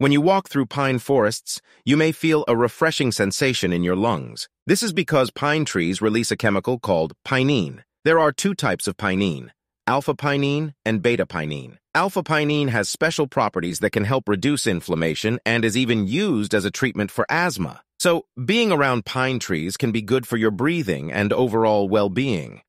When you walk through pine forests, you may feel a refreshing sensation in your lungs. This is because pine trees release a chemical called pinene. There are two types of pinene, alpha-pinene and beta-pinene. Alpha-pinene has special properties that can help reduce inflammation and is even used as a treatment for asthma. So, being around pine trees can be good for your breathing and overall well-being.